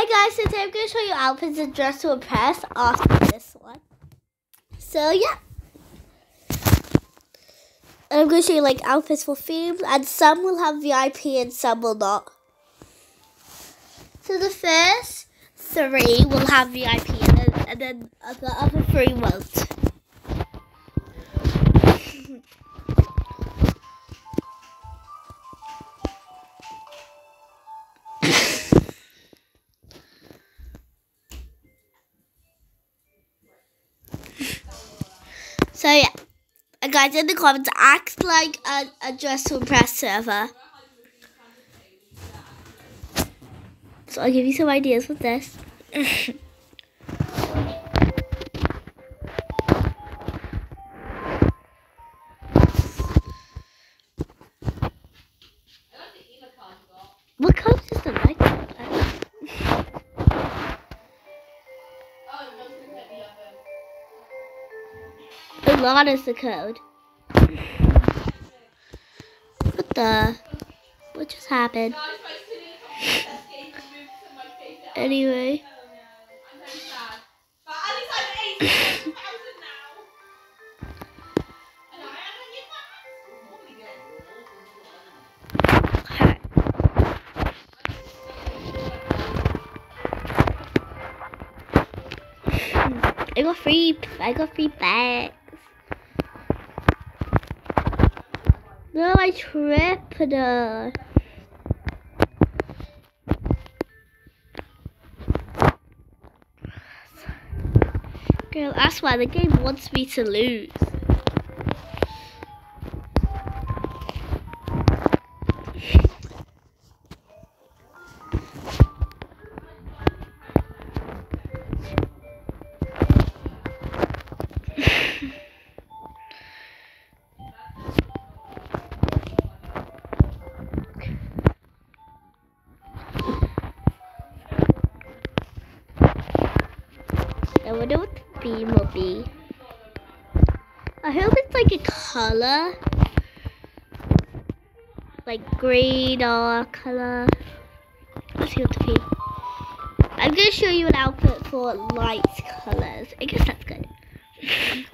Hey guys, today I'm going to show you outfits and dress to impress after this one. So yeah. And I'm going to show you like outfits for themes and some will have VIP and some will not. So the first three will have VIP and then, and then the other three won't. Guys in the comments, act like a, a dress to impress server. So I'll give you some ideas with this. what color is the light? Is the code. What the? What just happened? Anyway. I got free. I got free bags. No, I tripped. her. Girl, that's why the game wants me to lose. I hope it's like a color. Like green or color. Let's see what the theme. I'm gonna show you an outfit for light colors. I guess that's good.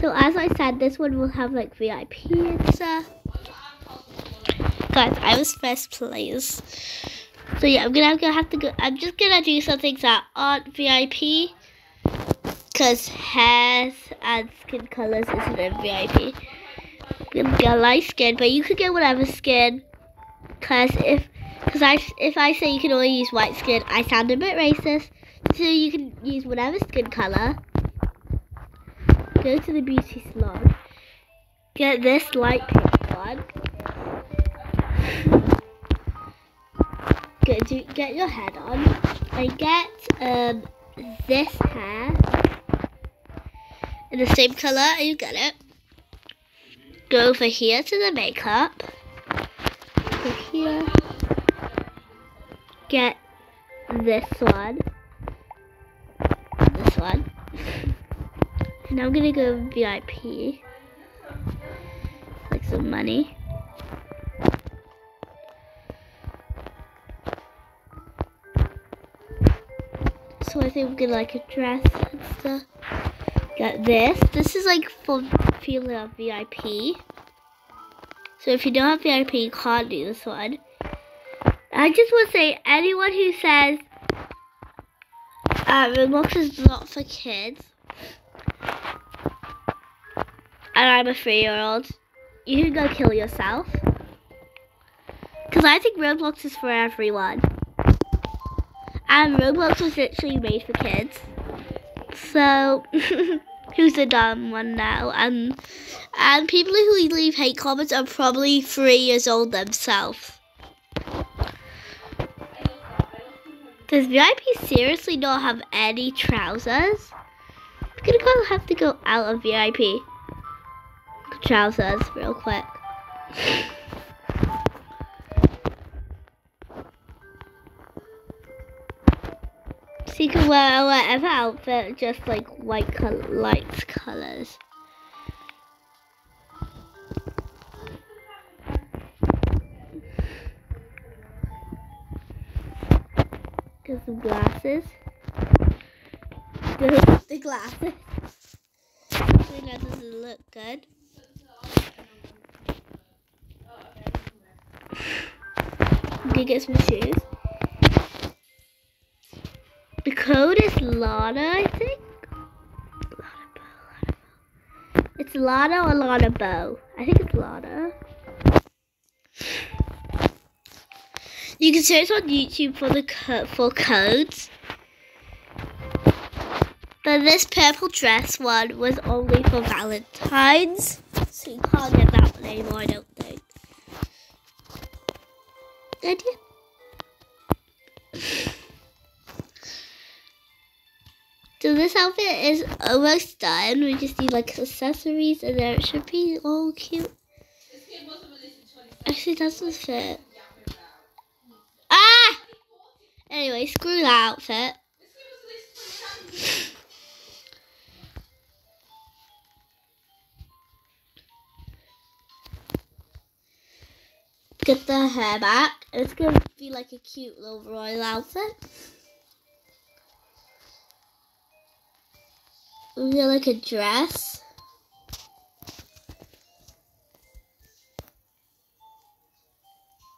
so as I said, this one will have like VIP and stuff. Guys, I was first place. So yeah, I'm gonna, I'm gonna have to go. I'm just gonna do some things that aren't VIP because hairs and skin colors isn't in VIP. You can get light skin, but you could get whatever skin. Cause if, cause I if I say you can only use white skin, I sound a bit racist. So you can use whatever skin color. Go to the beauty salon. Get this light pink one. Get do, get your head on and get um this hair in the same color and you get it. Go over here to the makeup. Here. Get this one. This one. And I'm gonna go VIP. Like some money. So I think we're gonna like a dress and stuff. Got this. This is like for female VIP. So if you don't have VIP, you can't do this one. I just want to say, anyone who says uh, Roblox is not for kids, and I'm a three-year-old, you can go kill yourself. Because I think Roblox is for everyone. And Roblox was literally made for kids. So, who's the dumb one now? And and people who leave hate comments are probably three years old themselves. Does VIP seriously not have any trousers? I'm gonna go have to go out of VIP. Trousers real quick. So you can wear whatever outfit, just like white color, light colors. Get some glasses. The, glasses. Actually, that doesn't look good. Okay, get some shoes. The code is Lana, I think. It's Lana or Lana Bow. I think it's Lana. You can search on YouTube for the co for codes. But this purple dress one was only for Valentine's. So you can't get that one anymore, I don't think. Did you? So this outfit is almost done. We just need like accessories and then it should be all cute. Actually, doesn't fit. Ah! Anyway, screw that outfit. Get the hair back. It's gonna be like a cute little royal outfit. We got like a dress.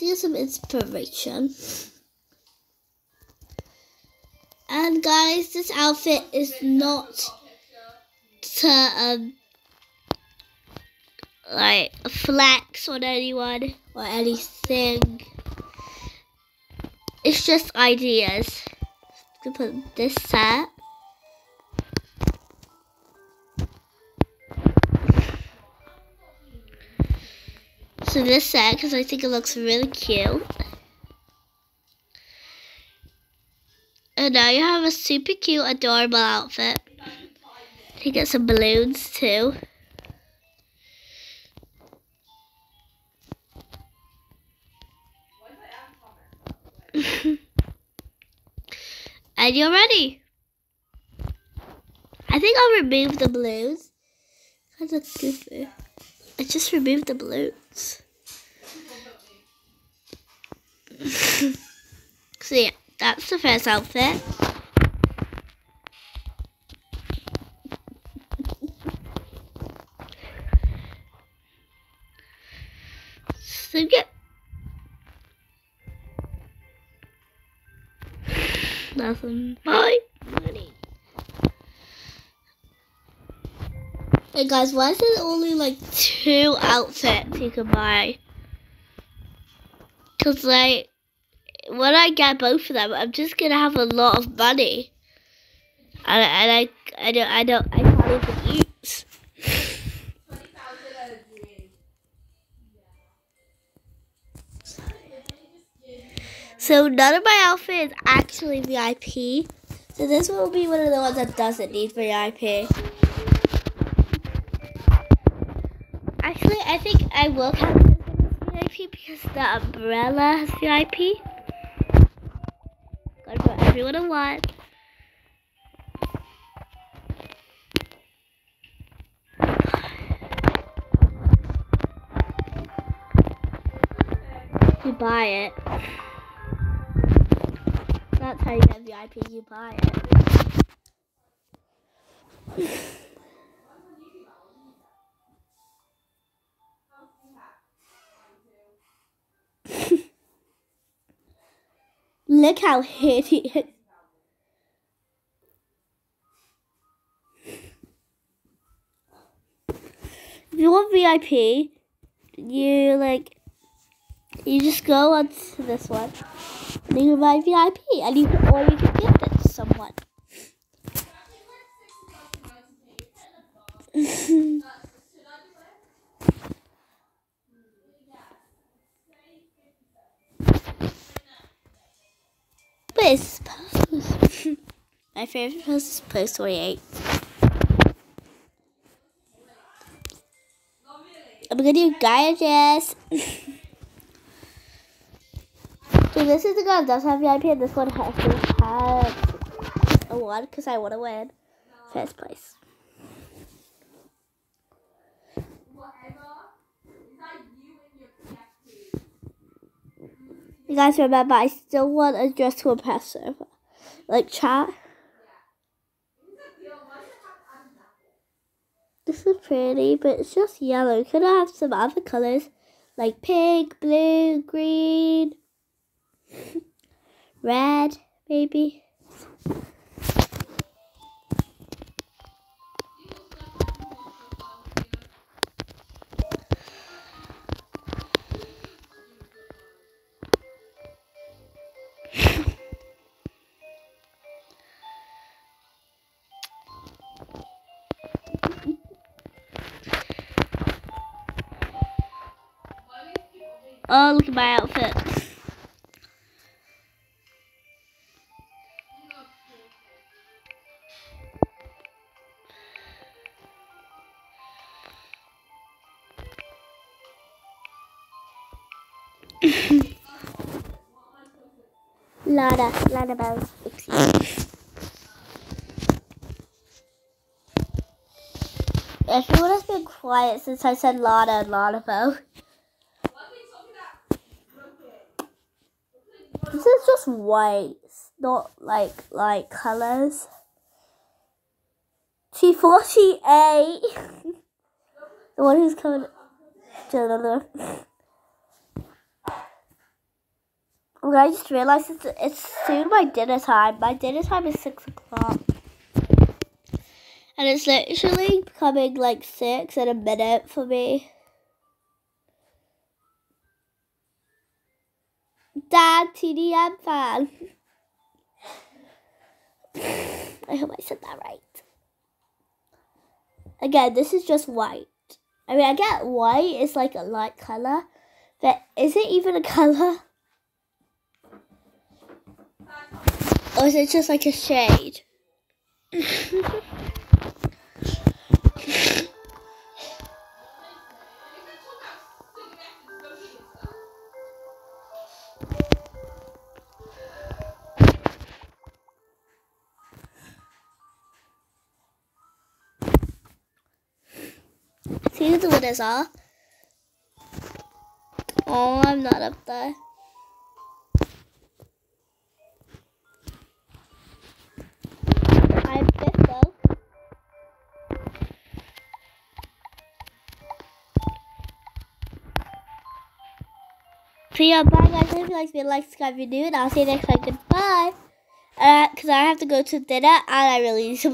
There's some inspiration. And guys, this outfit is not to um like flex on anyone or anything. It's just ideas. To put this set. So this set, because I think it looks really cute. And now you have a super cute, adorable outfit. You get some balloons too. and you're ready. I think I'll remove the balloons. That's goofy. I just removed the balloons. so yeah, that's the first outfit. so yeah. Nothing. Bye. Money. Hey guys, why is it only like two outfits you can buy? Cause like, when I get both of them, I'm just gonna have a lot of money, and, and I, I don't, I don't, I can't even use. So none of my outfit is actually VIP. So this will be one of the ones that doesn't need VIP. Actually, I think I will count this VIP because the umbrella has VIP. Everyone in. You buy it. That's how you get VIP, you buy it. Look how hideous. If you want VIP, you like, you just go on to this one, and you can buy VIP, and you can, or you can gift it to someone. It's post. My favorite post is post 28. I'm gonna do gadgets. so this is the that does have VIP and this one has to have a one because I want to win first place. You guys remember, I still want a dress to impress server. like chat. This is pretty, but it's just yellow. Could I have some other colors? Like pink, blue, green, red, maybe? Oh, look at my outfit. Lada, Lada bells. Everyone has been quiet since I said Lada and Lada bell. This is just white, not like like colors. T forty eight. The one who's coming. to another. Okay, I just realized it's, it's soon my dinner time. My dinner time is six o'clock. And it's literally becoming like six in a minute for me. Dad, TDM fan. I hope I said that right. Again, this is just white. I mean, I get white is like a light color, but is it even a color? Or is it just like a shade? Who the winners are. Oh, I'm not up there. I'm fifth though. Yeah, bye guys. If you like me, like, subscribe if you're new, and I'll see you next time. Goodbye. Uh, cause I have to go to dinner, and I really need to.